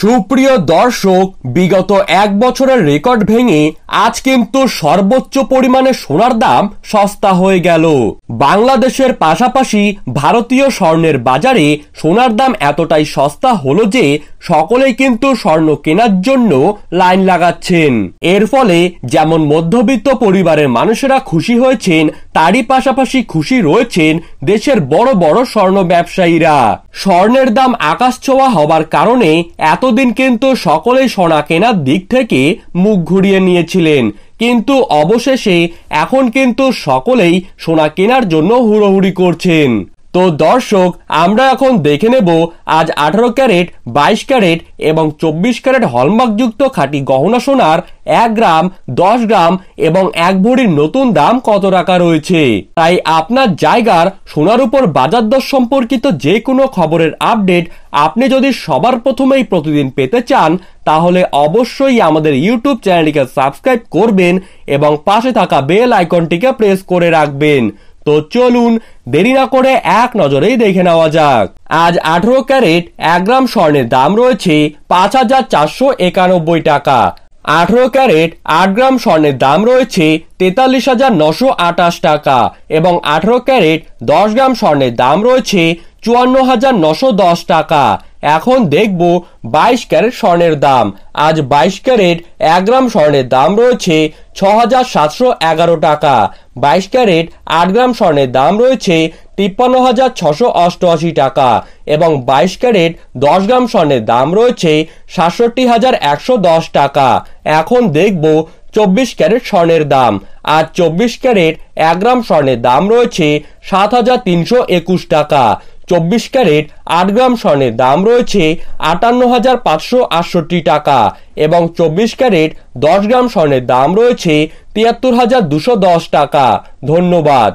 সুপ্রিয় দর্শক, বিগত এক বছরের রেকর্ড ভেঙে আজ কিন্তু সর্বোচ্চ পরিমাণে সোনার দাম সস্তা হয়ে গেল। বাংলাদেশের পাশাপাশি ভারতীয় স্বর্ণের বাজারে সোনার দাম এতটাই সস্তা হলো যে সকলেই কিন্তু স্বর্ণ কেনার জন্য লাইন লাগাচ্ছেন। এর ফলে যেমন মধ্যবিত্ত পরিবারের মানুষেরা খুশি হয়েছেন, তারই পাশাপাশি খুশি রয়েছেন দেশের বড় বড় স্বর্ণ ব্যবসায়ীরা। স্বর্ণের দাম আকাশ ছোঁয়া হবার কারণে এতদিন কিন্তু সকলেই সোনা কেনার দিক থেকে মুখ ঘুরিয়ে নিয়েছিলেন। কিন্তু অবশেষে এখন কিন্তু সকলেই সোনা কেনার জন্য হুড়োহুড়ি করছেন। তো দর্শক, আমরা এখন দেখে নেব আজ আঠারো ক্যারেট, বাইশ ক্যারেট এবং চব্বিশ ক্যারেট হলমার্কযুক্ত খাঁটি গহনা সোনার এক গ্রাম, দশ গ্রাম এবং এক ভরির নতুন দাম কত টাকা রয়েছে? তাই আপনার জায়গার সোনার উপর বাজার দর সম্পর্কিত যে কোনো খবরের আপডেট আপনি যদি সবার প্রথমেই প্রতিদিন পেতে চান, তাহলে অবশ্যই আমাদের ইউটিউব চ্যানেলটিকে সাবস্ক্রাইব করবেন এবং পাশে থাকা বেল আইকনটিকে প্রেস করে রাখবেন। তো চলুন দেরি না করে এক নজরেই দেখে নেওয়া যাক। আজ আঠারো ক্যারেট, এক গ্রাম স্বর্ণের দাম রয়েছে পাঁচ হাজার চারশো একানব্বই টাকা। আঠারো ক্যারেট, আট গ্রাম স্বর্ণের দাম রয়েছে তেতাল্লিশ হাজার নশো আটাশ টাকা এবং আঠারো ক্যারেট, দশ গ্রাম স্বর্ণের দাম রয়েছে চুয়ান্ন হাজার নশো দশ টাকা। এখন দেখব বাইশ ক্যারেট স্বর্ণের দাম। আজ বাইশ ক্যারেট এক গ্রাম স্বর্ণের দাম রয়েছে ছ হাজার সাতশো এগারো টাকা। বাইশ ক্যারেট আট গ্রাম স্বর্ণের দাম রয়েছে তিপ্পান্ন হাজার ছশো অষ্টআশি টাকা এবং বাইশ ক্যারেট দশ গ্রাম স্বর্ণের দাম রয়েছে সাতষট্টি হাজার একশো দশ টাকা। এখন দেখব চব্বিশ ক্যারেট স্বর্ণের দাম। আর চব্বিশ ক্যারেট এক গ্রাম স্বর্ণের দাম রয়েছে সাত হাজার তিনশো একুশ টাকা। চব্বিশ ক্যারেট, আট গ্রাম স্বর্ণের দাম রয়েছে আটান্ন হাজার পাঁচশো আটষট্টি টাকা এবং চব্বিশ ক্যারেট, দশ গ্রাম স্বর্ণের দাম রয়েছে তিয়াত্তর হাজার দুশো দশ টাকা। ধন্যবাদ।